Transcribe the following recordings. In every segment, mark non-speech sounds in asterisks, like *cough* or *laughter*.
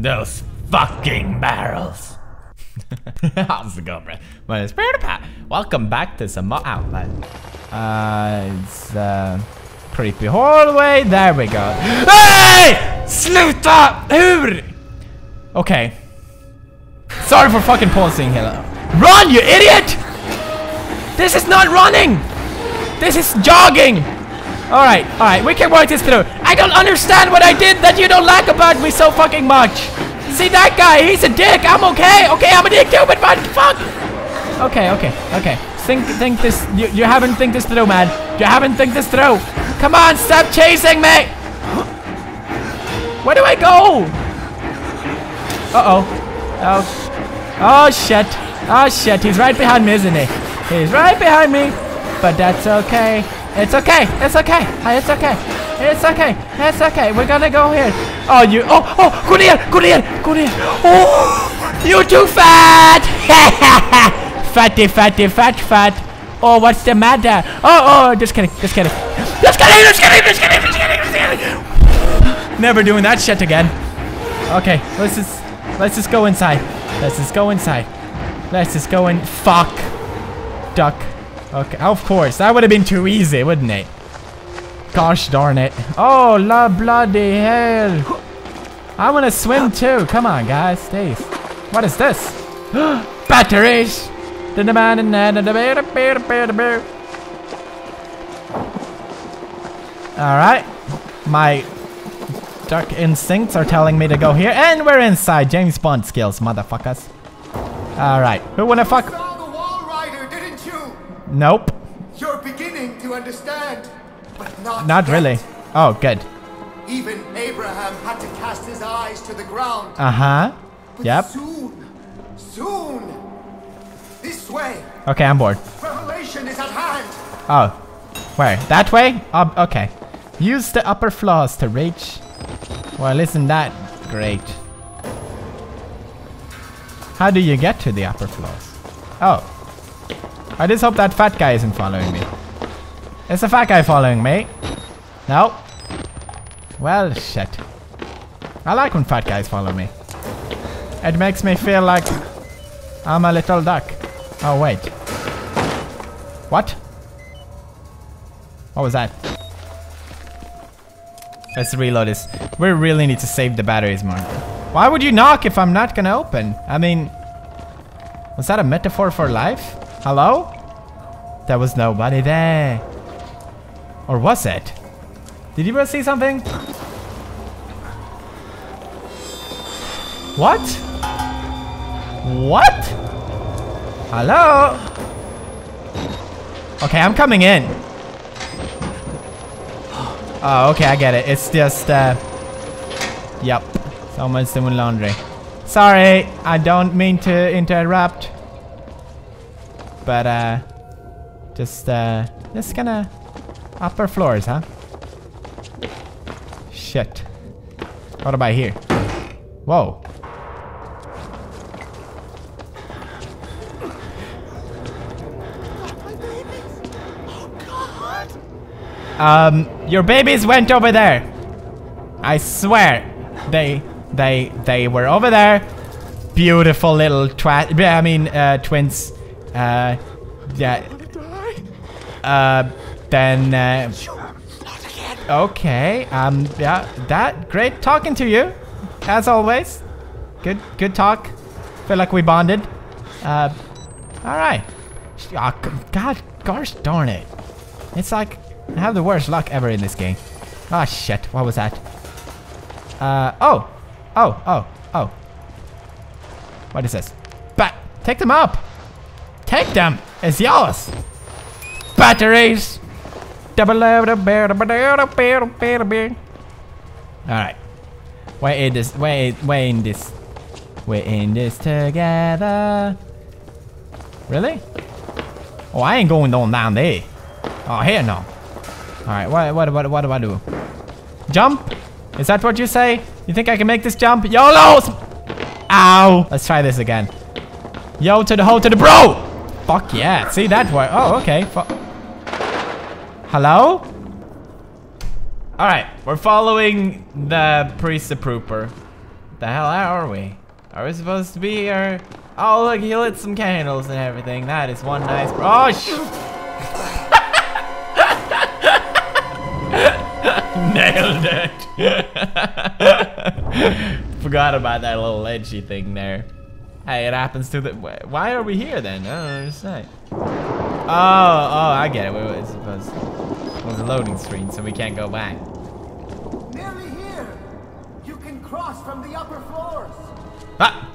Those fucking barrels. *laughs* How's it going, bro? My name is PewDiePie. Welcome back to some more Outlast. Uh, it's uh, creepy hallway. There we go. Hey! Sluta! Hur? Okay. Sorry for fucking pausing here. Run, you idiot! This is not running! This is jogging! Alright, alright, we can work this through. I don't understand what I did that you don't like about me so fucking much. See that guy, he's a dick. I'm okay. Okay, I'm a dick too, but fuck? Okay, okay, okay. Think think this you, you haven't think this through, man. You haven't think this through. Come on, stop chasing me! Where do I go? Uh-oh. Oh. Oh shit. Oh shit, he's right behind me, isn't he? He's right behind me. But that's okay. It's okay. It's okay. It's okay. It's okay. It's okay. We're gonna go here. Oh, you. Oh, oh. Ner. Gå ner. Oh, you're too fat. *laughs* fatty, fatty, fat, fat. Oh, what's the matter? Oh, oh. Just kidding. Just kidding. Just kidding. Just kidding. Just kidding. Just kidding. Just kidding. Never doing that shit again. Okay. Let's just. Let's just go inside. Let's just go inside. Let's just go in. Fuck. Duck. Okay, of course. That would have been too easy, wouldn't it? Gosh darn it. Oh, la bloody hell. I want to swim too. Come on, guys. Stay. What is this? *gasps* Batteries. Alright. My dark instincts are telling me to go here. And we're inside. James Bond skills, motherfuckers. Alright. Who wanna fuck? Nope. You're beginning to understand, but not Not yet. really. Oh, good. Even Abraham had to cast his eyes to the ground. Uh-huh. Yep. Soon, soon, this way, Okay, I'm bored. revelation is at hand. Oh. Where? That way? Oh, okay. Use the upper floors to reach. Well, isn't that great? How do you get to the upper floors? Oh. I just hope that fat guy isn't following me. Is the fat guy following me? No. Well, shit. I like when fat guys follow me. It makes me feel like I'm a little duck. Oh, wait. What? What was that? Let's reload this. We really need to save the batteries more. Why would you knock if I'm not gonna open? I mean... Was that a metaphor for life? Hello? There was nobody there. Or was it? Did you see something? What? What? Hello? Okay, I'm coming in. Oh, okay, I get it. It's just, uh... Yep. Someone's doing laundry. Sorry, I don't mean to interrupt. But, uh... Just, uh... Just gonna... Upper floors, huh? Shit. What about here? Whoa. Um, your babies went over there. I swear. They, they, they were over there. Beautiful little twat. I mean, uh, twins. Uh, yeah. Uh, then, uh, okay. Um, yeah, that, great talking to you. As always. Good, good talk. Feel like we bonded. Uh, alright. Oh, God, gosh darn it. It's like, I have the worst luck ever in this game. Ah, shit. What was that? Uh, oh. Oh, oh, oh. What is this? Bat. Take them up. Take them. It's yours. Batteries. Alright. We're in this. We're, in this. We're in this together. Really? Oh, I ain't going on down there. Oh, hell no. Alright, what, what, what, what do I do? Jump? Is that what you say? You think I can make this jump? YOLO! Ow! Let's try this again. Yo to the ho to the bro! Fuck yeah. See that way. Oh, okay. Fu Hello? Alright, we're following the priest the prooper. The hell are we? Are we supposed to be here? Oh, look, he lit some candles and everything. That is one nice. Oh, sh *laughs* Nailed it. *laughs* Forgot about that little edgy thing there. Hey, it happens to the. Why are we here then? I don't understand. Oh, oh, I get it. Wait, it's supposed. It was a loading screen, so we can't go back. Nearly here. You can cross from the upper floors. Ah!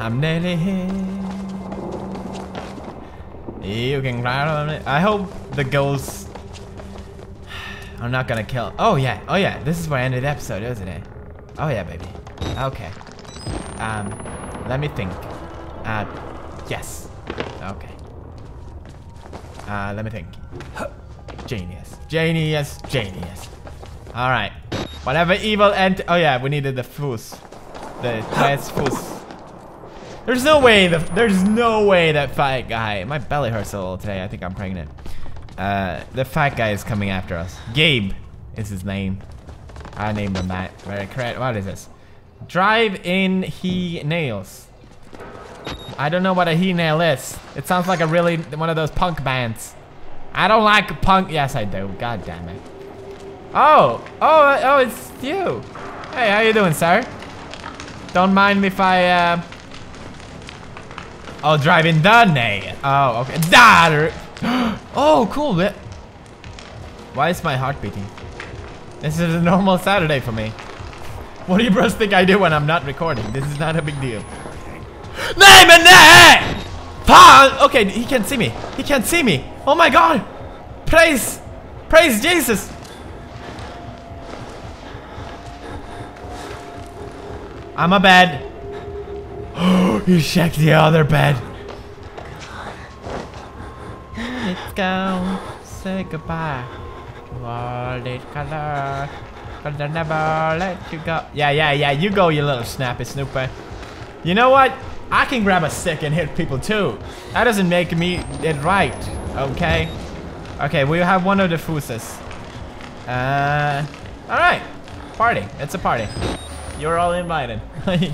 I'm nearly here. You can climb on it. I hope the ghosts. I'm not gonna kill. Oh yeah, oh yeah. This is where I ended the episode, isn't it? Oh yeah, baby. Okay. Um, let me think. Uh, yes. Okay. Uh, let me think. Genius. Genius. Genius. All right. Whatever evil ent. Oh yeah, we needed the fus. The last fus. There's no way the there's no way that fat guy. My belly hurts a little today. I think I'm pregnant. Uh, the fat guy is coming after us. Gabe is his name. I named him that. Very correct. What is this? Drive in he nails. I don't know what a he nail is. It sounds like a really one of those punk bands. I don't like punk. Yes, I do. God damn it. Oh, oh, oh, it's you. Hey, how you doing, sir? Don't mind me if I, uh... Oh, driving the nail. Oh, okay. That. *gasps* Oh, cool. Why is my heart beating? This is a normal Saturday for me. What do you bros think I do when I'm not recording? This is not a big deal. Name and name! Okay, he can't see me. He can't see me. Oh my god! Praise! Praise Jesus! I'm a bed. *gasps* you checked the other bed. Let's go. Say goodbye to all the color. Cause I never let you go. Yeah, yeah, yeah. You go, you little snappy snooper. You know what? I can grab a stick and hit people too. That doesn't make me it right. Okay. Okay, we have one of the fuses. Uh, all right. Party. It's a party. You're all invited. *laughs*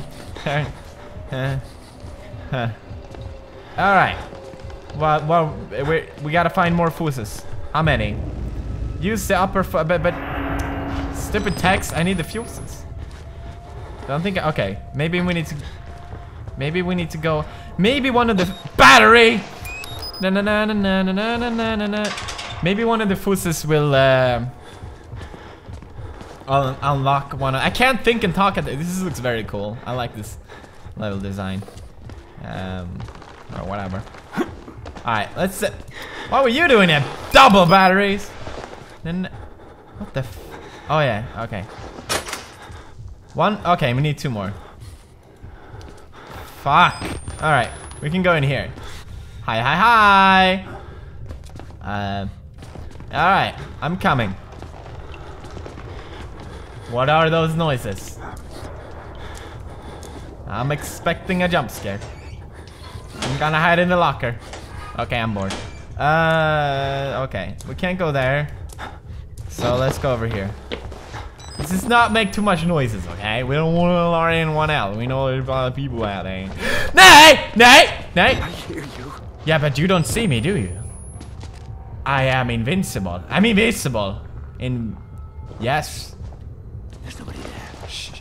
All right. Well, well, we we gotta find more fuses. How many? Use the upper, but but stupid text. I need the fuses. Don't think. Okay, maybe we need to. Maybe we need to go. Maybe one of the battery. Na na na na na na na na na na. Maybe one of the fuses will. Uh, unlock one. I can't think and talk at this. This looks very cool. I like this level design. Um, or whatever. *laughs* Alright, let's... Uh, what were you doing there? Double batteries! Then... What the Oh, yeah. Okay. One? Okay, we need two more. Fuck. Alright, we can go in here. Hi, hi, hi! Uh... Alright, I'm coming. What are those noises? I'm expecting a jump scare. I'm gonna hide in the locker. Okay, I'm bored. Uh, okay. We can't go there. So let's go over here. Does not make too much noises, okay? We don't want to alarm anyone out. We know there's a lot of people out there. Nay! Nay! Nay! I hear you. Yeah, but you don't see me, do you? I am invincible. I'm invincible. In... Yes. There's nobody there. Shh.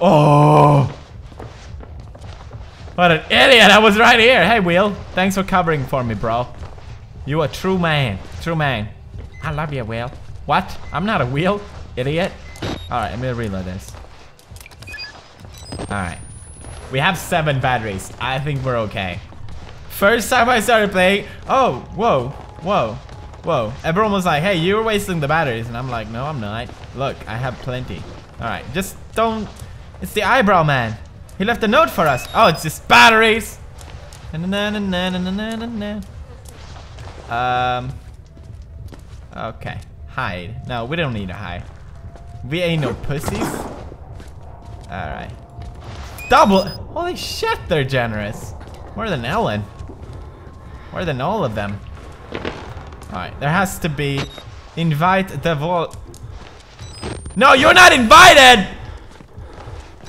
Oh! What an idiot! I was right here. Hey, Will. Thanks for covering for me, bro. You a true man. True man. I love you, Will. What? I'm not a wheel, idiot. Alright, I'm gonna reload this. Alright. We have seven batteries. I think we're okay. First time I started playing. Oh, whoa, whoa, whoa. Everyone was like, hey, you were wasting the batteries. And I'm like, no, I'm not. Look, I have plenty. Alright, just don't... It's the eyebrow man. He left a note for us. Oh, it's just batteries. Na na na na na na na. Um. Okay. Hide. No, we don't need to hide. We ain't no pussies. Alright. Double. Holy shit, they're generous. More than Ellen. More than all of them. Alright, there has to be. Invite the vault. No, you're not invited!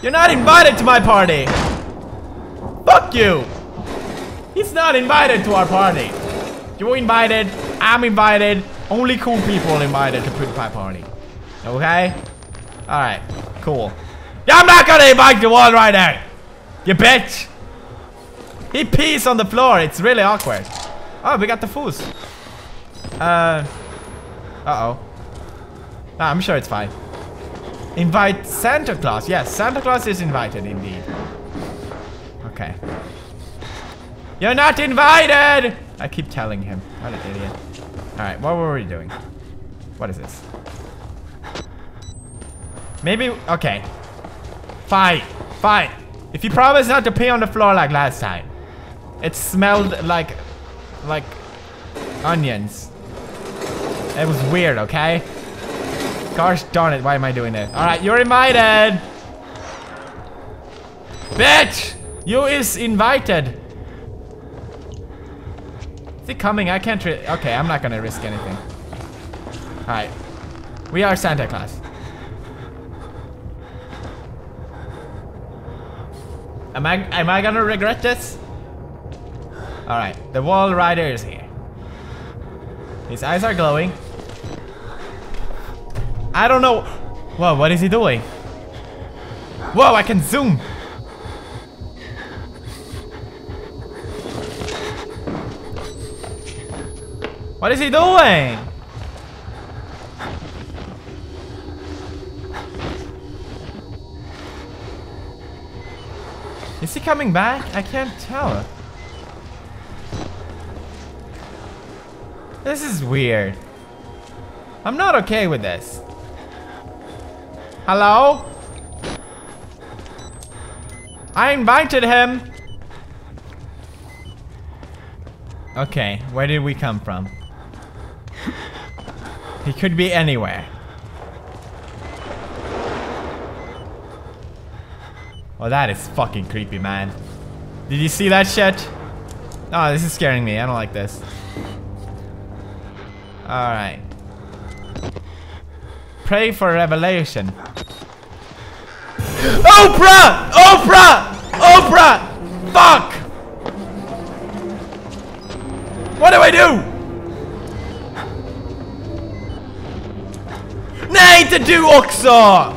You're not invited to my party. Fuck you. He's not invited to our party. You're invited. I'm invited. Only cool people invited to PewDiePie party. Okay? Alright. Cool. I'm not gonna invite you all right now! You bitch. He pees on the floor. It's really awkward. Oh, we got the fools. Uh. Uh-oh. Nah, I'm sure it's fine. Invite Santa Claus. Yes, Santa Claus is invited indeed. Okay. You're not invited! I keep telling him. What an idiot. Alright, what were we doing? What is this? Maybe, okay. Fine, fine. If you promise not to pee on the floor like last time. It smelled like, like onions. It was weird, okay? Gosh darn it, why am I doing this? Alright, you're invited! Bitch! You is invited! Is he coming? I can't Okay, I'm not gonna risk anything. Alright. We are Santa Claus. Am I am I gonna regret this? Alright, the wall rider is here. His eyes are glowing. I don't know. Whoa, what is he doing? Whoa, I can zoom. What is he doing? Is he coming back? I can't tell. This is weird. I'm not okay with this. Hello? I invited him. Okay, where did we come from? he could be anywhere. Oh, that is fucking creepy, man. Did you see that shit? Oh, this is scaring me. I don't like this. Alright. Pray for revelation. Oprah! Oprah! Oprah! Fuck! What do I do? Nej, inte du också!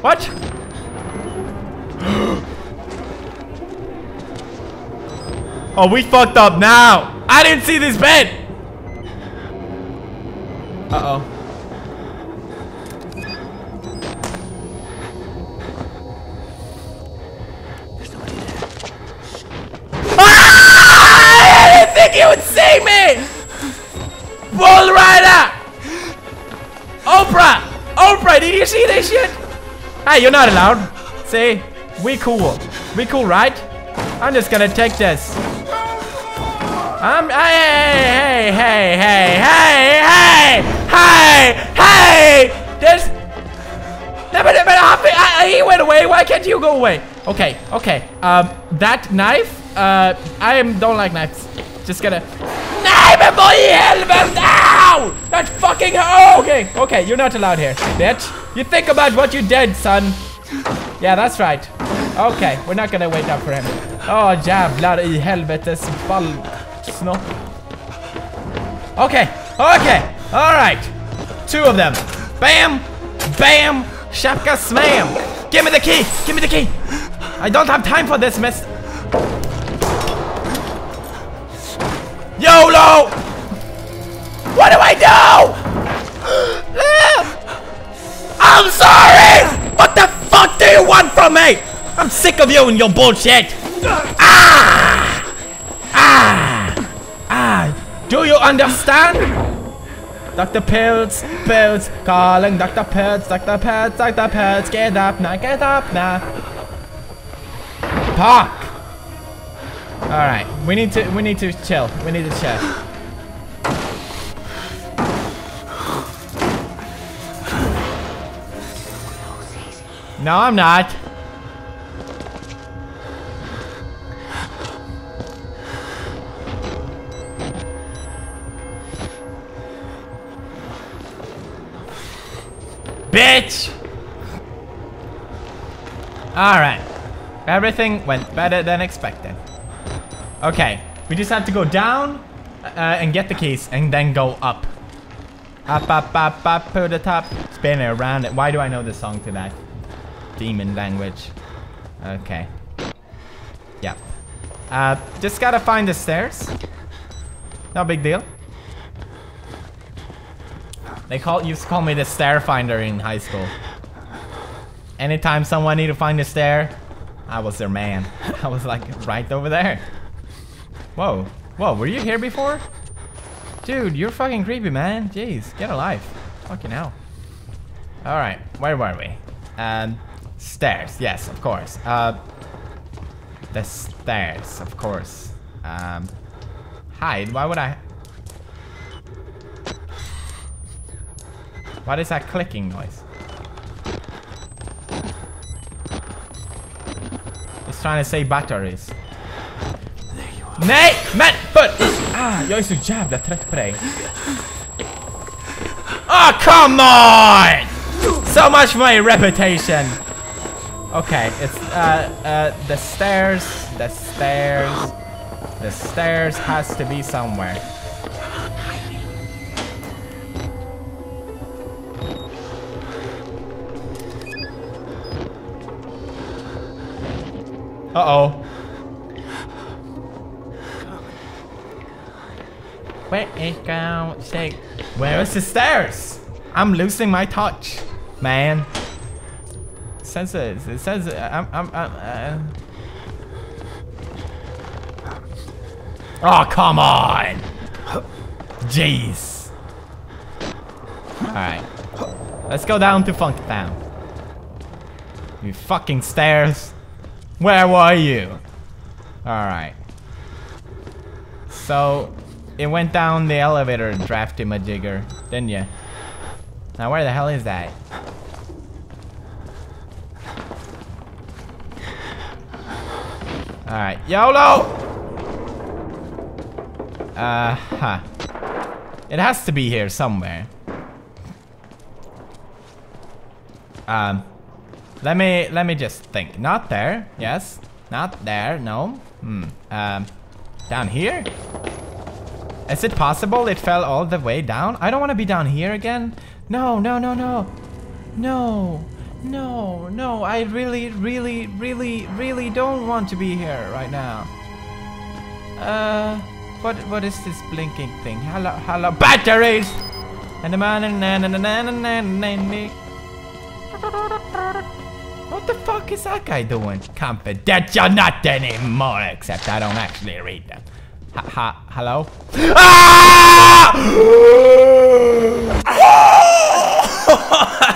What? *gasps* oh, we fucked up now! I didn't see this bed! Uh-oh. Hey, you're not allowed. See? We cool. We cool, right? I'm just gonna take this. I'm- Hey, hey, hey, hey, hey, hey, hey, hey! This- Never, never. but I, he went away. Why can't you go away? Okay, okay. Um, that knife. Uh, I am don't like knives. Just gonna. Knife boy, helmet! Ow! That fucking. Oh, okay, okay. You're not allowed here, bitch you think about what you did son yeah that's right okay we're not gonna wait up for him oh jävlar i helvetes snow. Okay, okay, all right. Two of them. Bam, bam, shapka slam. Give me the key, give me the key. I don't have time for this mess. YOLO! What do I do? I'm sorry! What the fuck do you want from me? I'm sick of you and your bullshit. Ah! Ah! Ah, do you understand? Dr. Pills, Pills, calling Dr. Pills, Dr. Pills, Dr. Pills, get up now, get up now. Talk. All right, we need to, we need to chill. We need to chill. No, I'm not. Bitch! Alright. Everything went better than expected. Okay. We just have to go down uh, and get the keys and then go up. Up, up, up, up to the top. Spin it around. Why do I know this song to that? Demon language. Okay. Yep. Uh, just gotta find the stairs. No big deal. They call used to call me the stair finder in high school. Anytime someone need to find a stair, I was their man. *laughs* I was like right over there. Whoa. Whoa, were you here before? Dude, you're fucking creepy, man. Jeez, get a life. Fucking hell. Alright, where were we? Um, stairs. Yes, of course. Uh, the stairs, of course. Um, hide. Why would I... What is that clicking noise? It's trying to say batteries. Nej! Men! För! Ah, jag är så jävla trött på dig. Oh, come on! So much for my reputation. Okay, it's uh uh the stairs, the stairs, the stairs has to be somewhere. Uh oh. Where is going? Where is the stairs? I'm losing my touch, man. Says it. Says it. I'm. I'm. I'm uh... Oh come on! Jeez. All right. Let's go down to Funk Town. You fucking stairs. Where were you? Alright. So, it went down the elevator, drafty majigger, didn't you? Now where the hell is that? Alright, YOLO! Uh, huh. It has to be here somewhere. Um, let me let me just think. Not there. Yes. Not there. No. Hmm. Um. Down here? Is it possible it fell all the way down? I don't want to be down here again. No, no, no, no. No. No, no. I really, really, really, really don't want to be here right now. Uh, what what is this blinking thing? Hello, hello, batteries! And the man and na na na na na na what the fuck is that guy doing? Confidential not anymore, except I don't actually read them. Ha, ha hello? Ah! *laughs*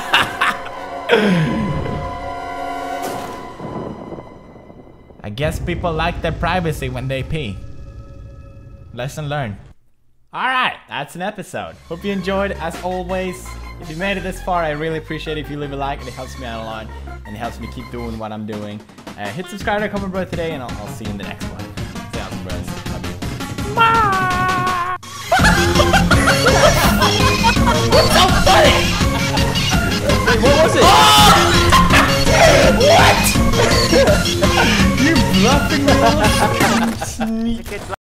I guess people like their privacy when they pee. Lesson learned. Alright, that's an episode. Hope you enjoyed as always. If you made it this far, I really appreciate it if you leave a like. It helps me out a lot and it helps me keep doing what I'm doing. Uh, hit subscribe to Common Bro today and I'll, I'll, see you in the next one. Stay awesome, bros. What's so funny? What was it? Oh! *laughs* what? *laughs* you bluffing *laughs* me? Sneak.